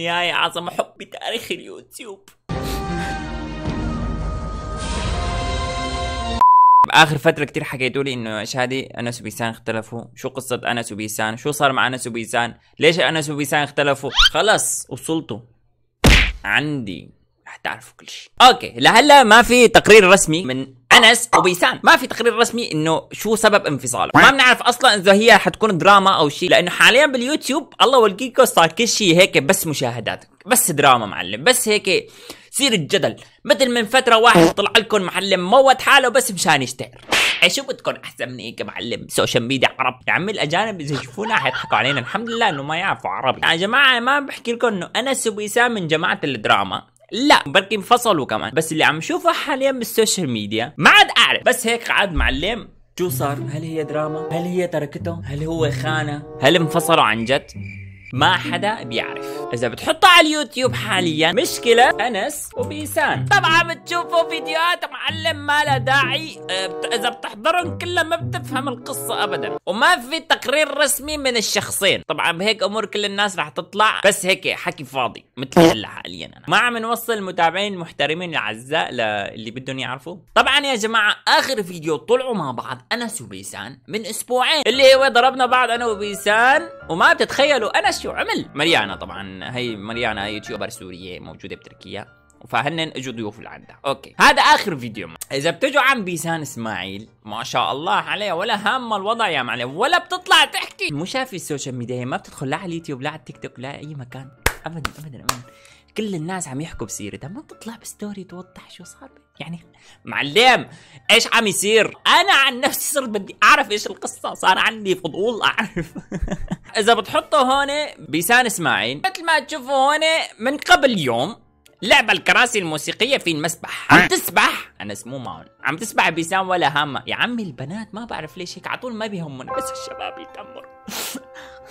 نهاية عظمة حب بتاريخ اليوتيوب. باخر فترة كتير حكيتوا لي إنه شادي انس وبيسان اختلفوا. شو قصة انس وبيسان شو صار مع انس وبيسان ليش انس وبيسان اختلفوا؟ خلص وصلتوا. عندي. رح تعرفوا كل شيء. أوكي لهلا ما في تقرير رسمي من أنس وبيسان ما في تقرير رسمي إنه شو سبب انفصاله. ما بنعرف أصلا إذا هي حتكون دراما أو شيء لأنه حاليا باليوتيوب الله وكيلكو صار كل شيء هيك بس مشاهدات. بس دراما معلم بس هيك سير الجدل مثل من فترة واحد طلع لكم معلم موت حاله بس مشان يشتهر. اي شو بدكم أحسن من هيك معلم؟ سوشيال ميديا عرب. يا عمي الأجانب إذا يشوفونا حيضحكوا علينا. الحمد لله إنه ما يعرفوا عربي. يا جماعة ما بحكي لكم إنه أنس وبيسان من جماعة الدراما. لا بركي انفصلوا كمان بس اللي عم شوفه حاليا بالسوشيال ميديا ما عاد أعرف بس هيك قعد معلم شو صار؟ هل هي دراما؟ هل هي تركته؟ هل هو خانها؟ هل انفصلوا عن جد؟ ما حدا بيعرف إذا بتحطها على اليوتيوب حاليا مشكلة أنس وبيسان. طبعا بتشوفوا فيديوهات معلم ما لها داعي. بت- إذا بتحضرهم كلها ما بتفهم القصة ابدا. وما في تقرير رسمي من الشخصين. طبعا بهيك أمور كل الناس رح تطلع بس هيك حكي فاضي مثل هلا حاليا أنا. ما عم نوصل المتابعين المحترمين الأعزاء للي بدهم يعرفوا. طبعا يا جماعة آخر فيديو طلعوا مع بعض أنس وبيسان من أسبوعين. اللي هو ضربنا بعض أنا وبيسان. وما بتتخيلوا أنس شو عمل مريانا طبعا. هي مريانا يوتيوبر سورية موجودة بتركيا. فهن اجوا ضيوف لعندها. okay. هذا آخر فيديو. إذا بتجوا عند بيسان إسماعيل ما شاء الله عليها ولا هامها الوضع يا معلم ولا بتطلع تحكي. مو شايف السوشيال ميديا هي ما بتدخل لا على اليوتيوب لا على التيك توك لا أي مكان. ابدا ابدا ابدا. كل الناس عم يحكوا بسيرتها ما تطلع ب story توضح شو صار. يعني معلم إيش عم يصير؟ أنا عن نفسي صرت بدي أعرف إيش القصة صار عندي فضول أعرف. إذا بتحطوا هون بيسان إسماعيل مثل ما تشوفوا هون من قبل يوم لعبة الكراسي الموسيقية في المسبح. عم تسبح؟ أنا اسمه معون عم تسبح بيسان ولا هامة. يا عمي البنات ما بعرف ليش هيك عطول ما بيهمهم بس الشباب يتمروا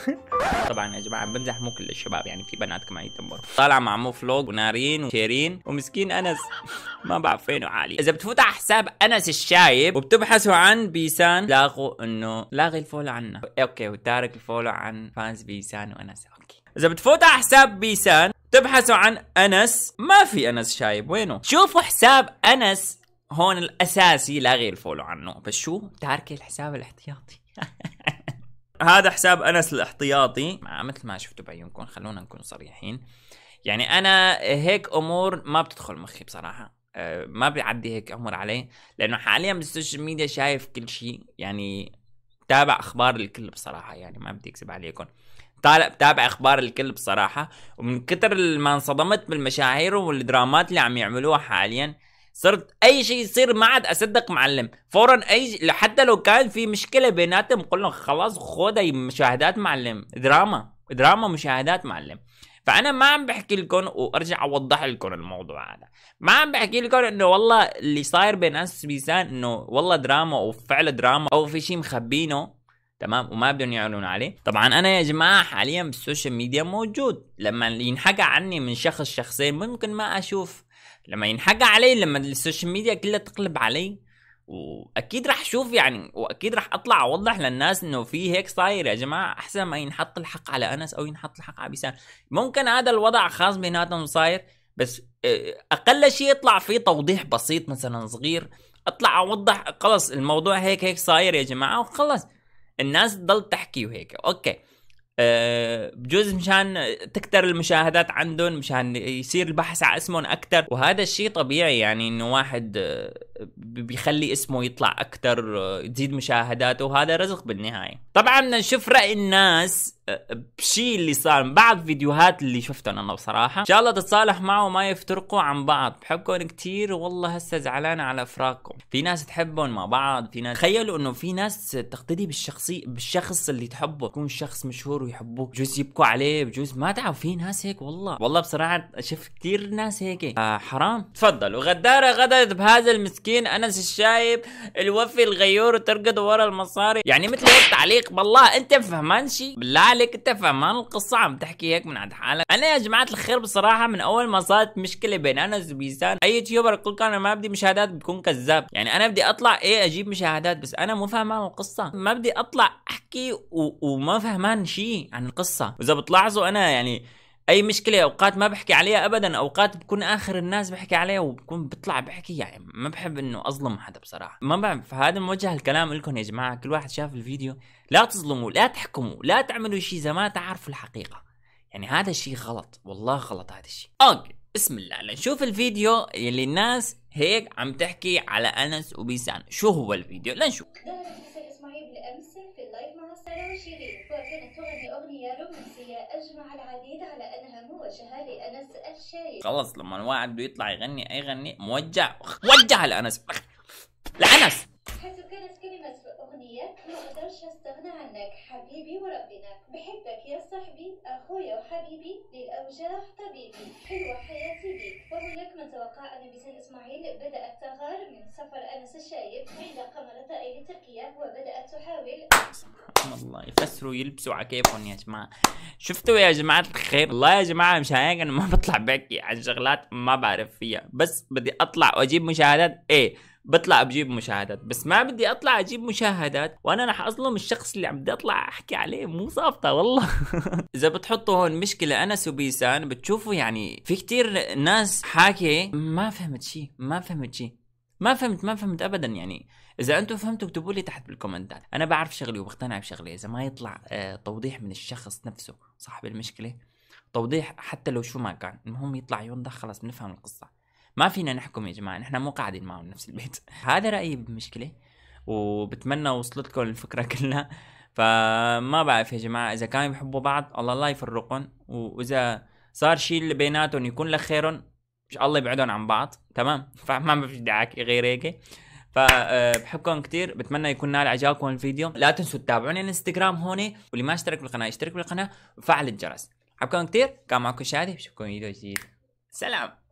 طبعا يا جماعة بمزح مو كل الشباب يعني في بنات كمان يتمروا طالع مع مو فلوج ونارين وشيرين ومسكين أنس. ما بعرف فينه عالي إذا بتفوت على حساب أنس الشايب وبتبحثوا عن بيسان لاقوا إنه لاغي الفولو عنا. أوكي وتارك الفولو عن فانز بيسان وأنس. أوكي. إذا بتفوت على حساب بيسان تبحثوا عن أنس. ما في أنس شايب وينه؟ شوفوا حساب أنس هون الأساسي لاغي ال follow عنه. بس شو؟ تارك الحساب الاحتياطي. هذا حساب أنس الاحتياطي. مثل ما شفتوا بعيونكم خلونا نكون صريحين. يعني أنا هيك أمور ما بتدخل مخي بصراحة. أه، ما بيعدي هيك أمور علي لأنه حاليا بالسوشيال ميديا شايف كل شيء. يعني تابع أخبار الكل بصراحة يعني ما بدي أكذب عليكم. طالع بتابع أخبار الكل بصراحة. ومن كتر ما انصدمت بالمشاهير والدرامات اللي عم يعملوها حاليا صرت أي شيء يصير ما عاد أصدق معلم. فورا أي حتى لو كان في مشكلة بيناتهم قول لهم خلاص خذ مشاهدات معلم. دراما دراما مشاهدات معلم. فأنا ما عم بحكي لكم وأرجع أوضح لكم الموضوع هذا. ما عم بحكي لكم إنه والله اللي صاير بين انس بيسان إنه والله دراما وفعل دراما أو في شيء مخبينه. تمام؟ وما بدهم يعلنون عليه. طبعا أنا يا جماعة حاليا بالسوشيال ميديا موجود. لما ينحكى عني من شخص شخصين ممكن ما أشوف. لما ينحكى علي لما السوشيال ميديا كلها تقلب علي. وأكيد راح أشوف يعني وأكيد راح أطلع أوضح للناس إنه في هيك صاير يا جماعة. أحسن ما ينحط الحق على أنس أو ينحط الحق على بيسان. ممكن هذا الوضع خاص بيناتهم صاير بس آه، أقل شيء يطلع فيه توضيح بسيط مثلا صغير. أطلع أوضح خلص الموضوع هيك هيك صاير يا جماعة وخلص. الناس تضل تحكي وهيك. okay. بجوز مشان تكتر المشاهدات عندهم مشان يصير البحث على اسمهم أكثر وهذا الشيء طبيعي يعني إنه واحد بيخلي اسمه يطلع أكثر تزيد مشاهداته وهذا رزق بالنهاية. طبعا بدنا نشوف رأي الناس آه، بشيء اللي صار. بعض فيديوهات اللي شفتهم أنا بصراحة. إن شاء الله تتصالح معه وما يفترقوا عن بعض. بحبكم كتير والله هسه زعلانة على فراقكم في ناس تحبهم مع بعض في ناس تخيلوا إنه في ناس تقتدي بالشخصي بالشخص اللي تحبه. يكون شخص مشهور ويحبوه بجوز يبكوا عليه بجوز ما تعرف. في ناس هيك والله. والله بصراحة شفت كتير ناس هيك. آه حرام. تفضلوا. غدارة غدرت بهذا المسكين. أنس الشايب الوفي الغيور وترقد ورا المصاري. يعني مثل هيك تعليق بالله أنت فهمان شيء بالله عليك أنت فهمان القصة عم تحكي هيك من عند حالك. أنا يا جماعة الخير بصراحة من أول ما صارت مشكلة بين أنس وبيسان أي يوتيوبر يقول لك أنا ما بدي مشاهدات بكون كذاب. يعني أنا بدي أطلع إيه أجيب مشاهدات بس أنا مو فهمان القصة. ما بدي أطلع أحكي و... وما فهمان شيء عن القصة. واذا بتلاحظوا أنا يعني أي مشكلة أوقات ما بحكي عليها ابدا أوقات بكون آخر الناس بحكي عليها وبكون بطلع بحكي يعني ما بحب إنه أظلم حدا بصراحة. ما بعرف فهذا موجه الكلام لكم يا جماعة. كل واحد شاف الفيديو لا تظلموا لا تحكموا لا تعملوا شيء إذا ما تعرفوا الحقيقة. يعني هذا الشيء غلط والله غلط هذا الشيء. okay بسم الله. لنشوف الفيديو اللي الناس هيك عم تحكي على أنس وبيسان. شو هو الفيديو؟ لنشوف. وشيرين وكانت تغني اغنيه رومانسيه اجمع العديد على انها موجهه لانس الشايب خلص لما الواحد بده يطلع يغني أي غنية موجه وجه لأنس. لأنس. حيث كانت كلمة الأغنية ما أقدرش أستغنى عنك حبيبي وربنا. بحبك يا صاحبي أخويا وحبيبي للأوجاع طبيبي. حلوة حياتي بيك. وهناك من توقع أن بيسان إسماعيل بدأت تغار من سفر أنس الشايب عند قمرتها إلى تركيا وبدأت تحاول. الله يفسروا يلبسوا على كيفهم يا جماعة. شفتوا يا جماعة الخير؟ والله يا جماعة مش هيك أنا ما بطلع بحكي عن شغلات ما بعرف فيها. بس بدي أطلع وأجيب مشاهدات. إيه بطلع بجيب مشاهدات بس ما بدي أطلع أجيب مشاهدات وأنا رح أظلم الشخص اللي عم بدي أطلع أحكي عليه مو صافطه والله. إذا بتحطوا هون مشكلة انس وبيسان بتشوفوا يعني في كتير ناس حاكي ما فهمت شيء ما فهمت شيء ما فهمت ما فهمت ابدا يعني. إذا أنتم فهمتوا اكتبوا لي تحت بالكومنتات. أنا بعرف شغلي وبقتنع بشغلي إذا ما يطلع آه توضيح من الشخص نفسه صاحب المشكلة توضيح حتى لو شو ما كان المهم يطلع يوضح خلاص بنفهم القصة. ما فينا نحكم يا جماعة نحن مو قاعدين معهم بنفس البيت. هذا رأيي بالمشكلة وبتمنى وصلت لكم الفكرة كلها. فما بعرف يا جماعة إذا كانوا بيحبوا بعض الله لا يفرقهم. وإذا صار شيء اللي بيناتهم يكون لخيرهم الله يبعدهم عن بعض. تمام؟ فما بدي احكي غير هيك. فبحبكم كثير بتمنى يكون نال عجبكم الفيديو. لا تنسوا تتابعوني الانستغرام هون واللي ما اشترك بالقناة يشترك بالقناة. وفعل الجرس. بحبكم كثير كان معكم شادي. بشوفكم فيديو جديد. سلام!